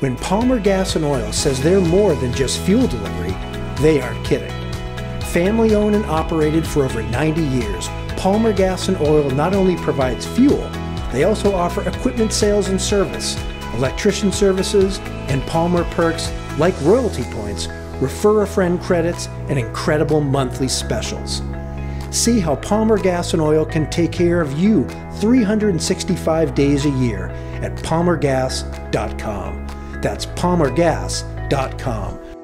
When Palmer Gas and Oil says they're more than just fuel delivery, they aren't kidding. Family owned and operated for over 90 years, Palmer Gas and Oil not only provides fuel, they also offer equipment sales and service, electrician services, and Palmer perks like royalty points, refer a friend credits, and incredible monthly specials. See how Palmer Gas and Oil can take care of you 365 days a year at palmergas.com. That's palmergas.com.